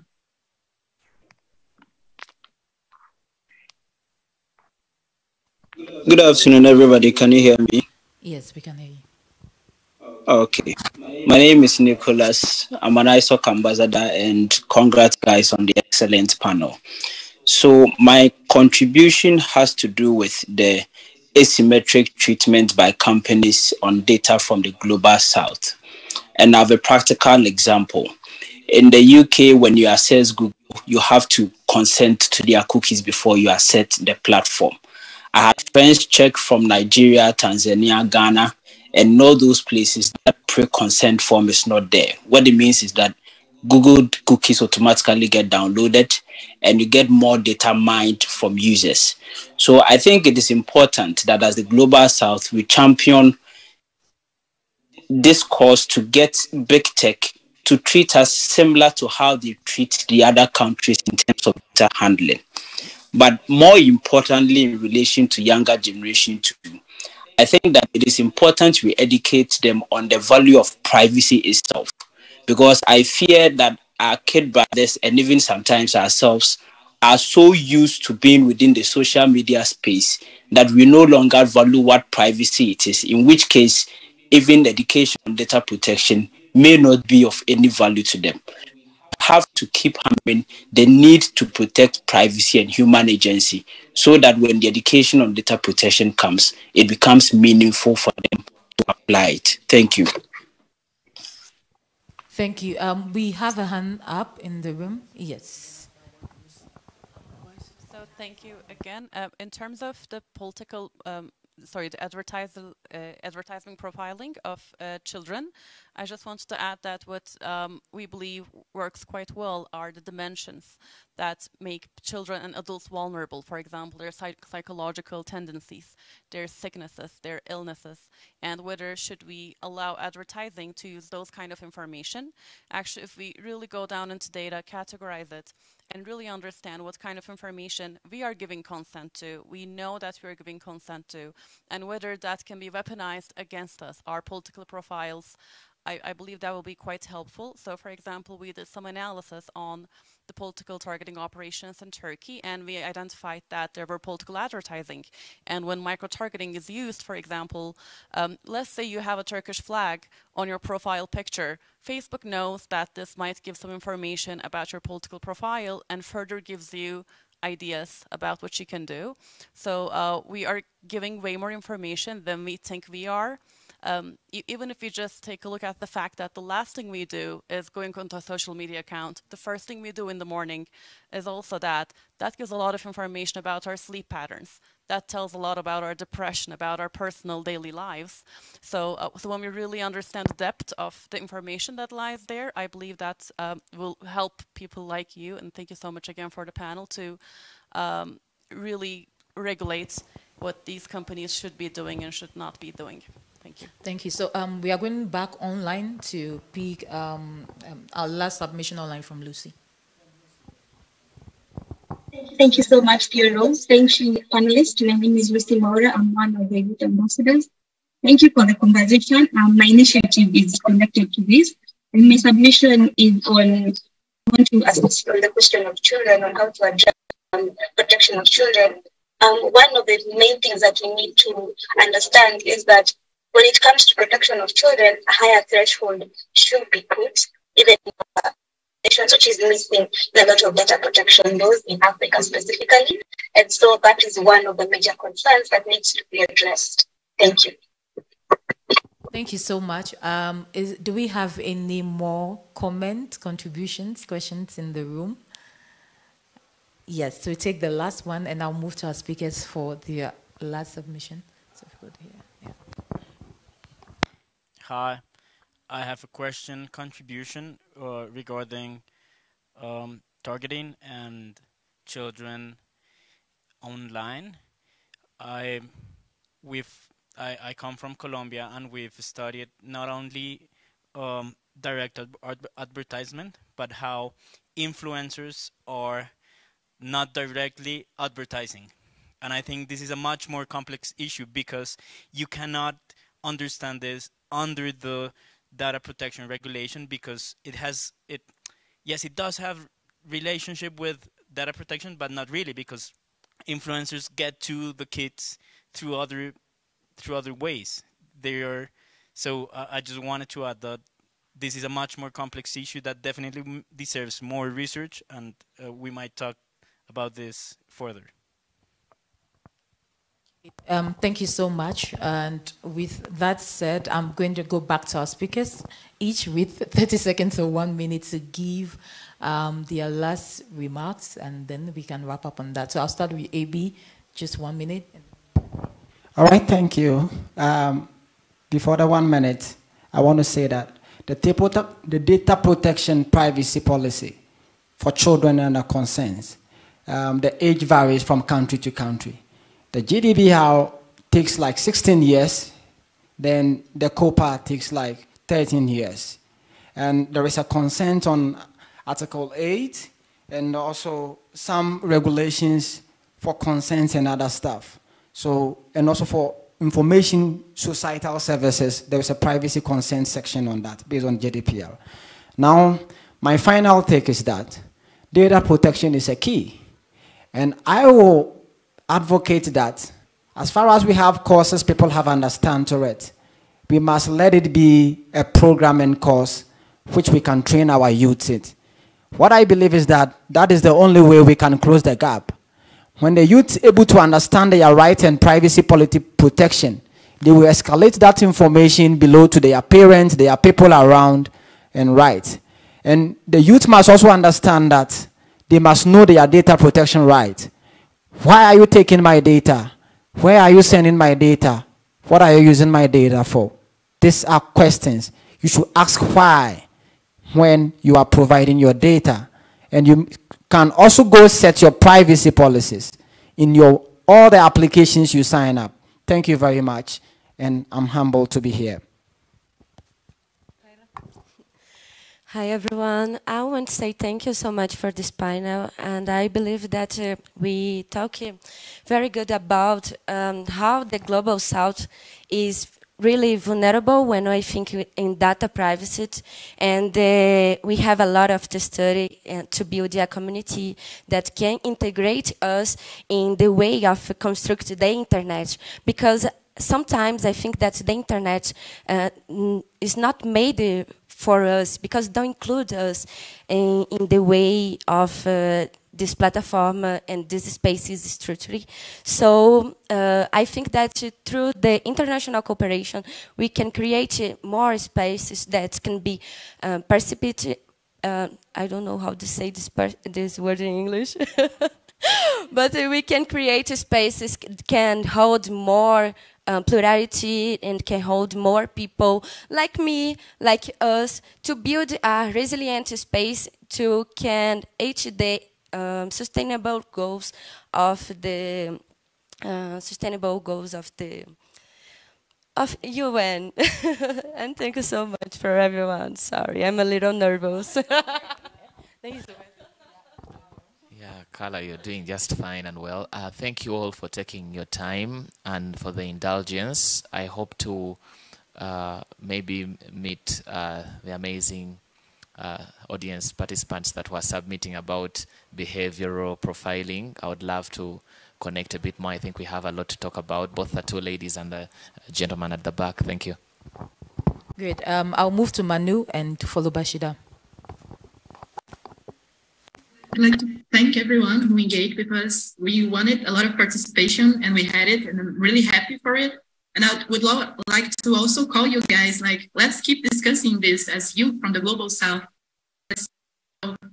Good afternoon, everybody. Can you hear me? Yes, we can hear you. Okay. My name is Nicholas. I'm an ISOC ambassador, and congrats, guys, on the excellent panel. So, my contribution has to do with the asymmetric treatment by companies on data from the global south. And I have a practical example. In the UK, when you access Google, you have to consent to their cookies before you access the platform. I had friends check from Nigeria, Tanzania, Ghana, and all those places that pre-consent form is not there. What it means is that Google cookies automatically get downloaded and you get more data mined from users. So I think it is important that as the global south, we champion this cause to get big tech to treat us similar to how they treat the other countries in terms of data handling. But more importantly, in relation to younger generation too, I think that it is important we educate them on the value of privacy itself. Because I fear that our kid brothers and even sometimes ourselves are so used to being within the social media space that we no longer value what privacy it is, in which case, even education on data protection may not be of any value to them have to keep hammering the need to protect privacy and human agency so that when the education on data protection comes, it becomes meaningful for them to apply it. Thank you. Thank you. Um, we have a hand up in the room. Yes. So thank you again. Uh, in terms of the political um, sorry, the advertise, uh, advertising profiling of uh, children. I just wanted to add that what um, we believe works quite well are the dimensions that make children and adults vulnerable. For example, their psych psychological tendencies, their sicknesses, their illnesses, and whether should we allow advertising to use those kind of information. Actually, if we really go down into data, categorize it, and really understand what kind of information we are giving consent to, we know that we are giving consent to, and whether that can be weaponized against us, our political profiles, I, I, believe that will be quite helpful. So, for example, we did some analysis on the political targeting operations in Turkey, and we identified that there were political advertising. And when micro-targeting is used, for example, um, let's say you have a Turkish flag on your profile picture, Facebook knows that this might give some information about your political profile and further gives you ideas about what you can do. So uh, we are giving way more information than we think we are um, even if you just take a look at the fact that the last thing we do is going onto a social media account, the first thing we do in the morning is also that. That gives a lot of information about our sleep patterns. That tells a lot about our depression, about our personal daily lives. So, uh, so when we really understand the depth of the information that lies there, I believe that um, will help people like you, and thank you so much again for the panel, to um, really regulate what these companies should be doing and should not be doing. Thank you. Thank you. So um, we are going back online to pick um, um, our last submission online from Lucy. Thank you so much for your role. Thank you, panelists. My name is Lucy Maura. I'm one of the youth ambassadors. Thank you for the conversation. Um, my initiative is connected to this. And my submission is on, I want to assist on the question of children, on how to address um, protection of children. Um, one of the main things that we need to understand is that when it comes to protection of children, a higher threshold should be put, even nations which is missing a lot of data protection laws in Africa specifically. And so that is one of the major concerns that needs to be addressed. Thank you. Thank you so much. Um, is, do we have any more comments, contributions, questions in the room? Yes, so we take the last one and I'll move to our speakers for the last submission. So if we go here. Hi, I have a question contribution uh, regarding um, targeting and children online. I we've I, I come from Colombia and we've studied not only um, direct ad advertisement but how influencers are not directly advertising. And I think this is a much more complex issue because you cannot understand this under the data protection regulation because it has it yes it does have relationship with data protection but not really because influencers get to the kids through other through other ways. They are so uh, i just wanted to add that this is a much more complex issue that definitely deserves more research and uh, we might talk about this further um, thank you so much. And with that said, I'm going to go back to our speakers, each with 30 seconds or one minute to give um, their last remarks, and then we can wrap up on that. So I'll start with AB, just one minute. All right, thank you. Um, before the one minute, I want to say that the the data protection privacy policy for children under consent, um, the age varies from country to country. The GDPR takes like 16 years, then the COPPA takes like 13 years. And there is a consent on Article 8 and also some regulations for consent and other stuff. So, and also for information societal services, there is a privacy consent section on that based on GDPR. Now, my final take is that data protection is a key. And I will advocate that as far as we have courses people have understand to it, we must let it be a programming course which we can train our youth in. What I believe is that that is the only way we can close the gap. When the youth able to understand their right and privacy policy protection, they will escalate that information below to their parents, their people around, and right. And the youth must also understand that they must know their data protection right. Why are you taking my data? Where are you sending my data? What are you using my data for? These are questions. You should ask why when you are providing your data. And you can also go set your privacy policies in your all the applications you sign up. Thank you very much. And I'm humbled to be here. Hi everyone. I want to say thank you so much for this panel, and I believe that uh, we talk uh, very good about um, how the global south is really vulnerable when I think in data privacy, and uh, we have a lot of the study uh, to build a community that can integrate us in the way of construct the internet, because sometimes I think that the internet uh, is not made for us because don't include us in, in the way of uh, this platform and this spaces structurally. So uh, I think that through the international cooperation, we can create more spaces that can be uh. Uh, I don't know how to say this, this word in English. but we can create spaces that can hold more uh, plurality and can hold more people like me, like us, to build a resilient space to can reach the um, sustainable goals of the uh, sustainable goals of the of UN. and thank you so much for everyone. Sorry, I'm a little nervous. thank you so much. Yeah, Carla, you're doing just fine and well. Uh, thank you all for taking your time and for the indulgence. I hope to uh, maybe meet uh, the amazing uh, audience participants that were submitting about behavioral profiling. I would love to connect a bit more. I think we have a lot to talk about, both the two ladies and the gentleman at the back. Thank you. Great. Um, I'll move to Manu and to follow Bashida. I'd like to thank everyone who engaged because we wanted a lot of participation and we had it and I'm really happy for it. And I would lo- like to also call you guys, like, let's keep discussing this as you from the Global South. Let's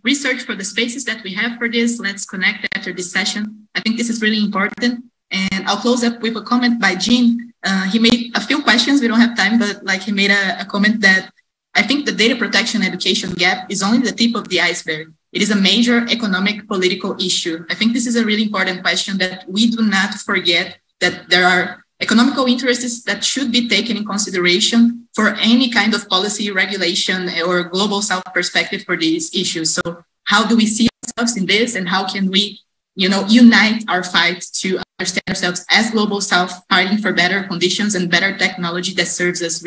research for the spaces that we have for this. Let's connect after this session. I think this is really important. And I'll close up with a comment by Gene. Uh, he made a few questions. We don't have time, but like he made a, a comment that I think the data protection education gap is only the tip of the iceberg. It is a major economic political issue. I think this is a really important question that we do not forget that there are economical interests that should be taken in consideration for any kind of policy regulation or global south perspective for these issues. So how do we see ourselves in this and how can we, you know, unite our fight to understand ourselves as global south fighting for better conditions and better technology that serves us.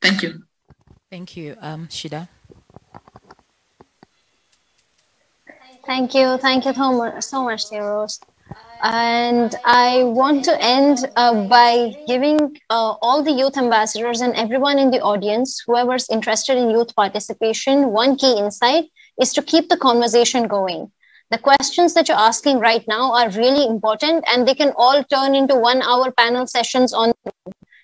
Thank you. Thank you. Um, Shida. Thank you. Thank you so much, Rose. And I want to end uh, by giving uh, all the youth ambassadors and everyone in the audience, whoever's interested in youth participation, one key insight is to keep the conversation going. The questions that you're asking right now are really important and they can all turn into one hour panel sessions on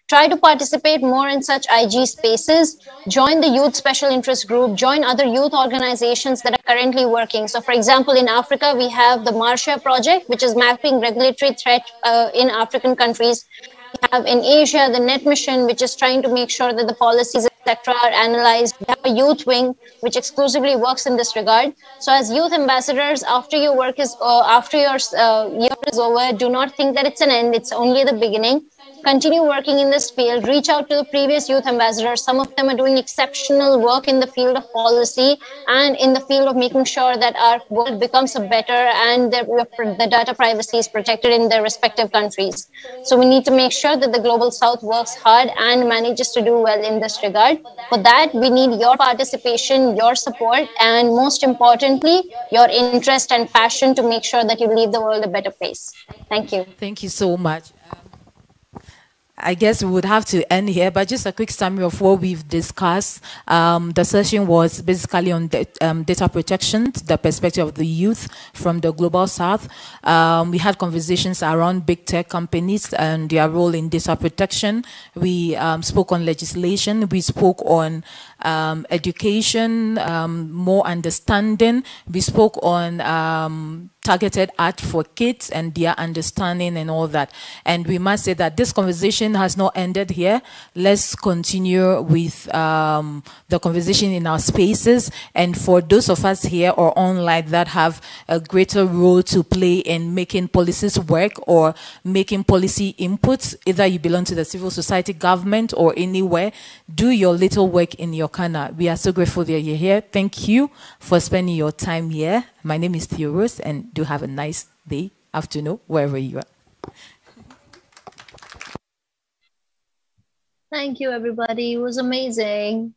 Try to participate more in such IG spaces. Join the youth special interest group. Join other youth organizations that are currently working. So, for example, in Africa, we have the Marshia project, which is mapping regulatory threat uh, in African countries. We have in Asia the Net Mission, which is trying to make sure that the policies, etc., are analyzed. We have a youth wing, which exclusively works in this regard. So, as youth ambassadors, after your work is uh, after your uh, year is over, do not think that it's an end. It's only the beginning continue working in this field, reach out to the previous youth ambassadors. Some of them are doing exceptional work in the field of policy and in the field of making sure that our world becomes a better and the, the data privacy is protected in their respective countries. So we need to make sure that the global south works hard and manages to do well in this regard. For that, we need your participation, your support, and most importantly, your interest and passion to make sure that you leave the world a better place. Thank you. Thank you so much. I guess we would have to end here, but just a quick summary of what we've discussed. Um, the session was basically on the, um, data protection, the perspective of the youth from the global south. Um, we had conversations around big tech companies and their role in data protection. We um, spoke on legislation. We spoke on um, education, um, more understanding. We spoke on targeted at for kids and their understanding and all that. And we must say that this conversation has not ended here. Let's continue with um, the conversation in our spaces. And for those of us here or online that have a greater role to play in making policies work or making policy inputs, either you belong to the civil society, government, or anywhere, do your little work in your corner. We are so grateful that you're here. Thank you for spending your time here. My name is Theoros, and do have a nice day, afternoon, wherever you are. Thank you, everybody. It was amazing.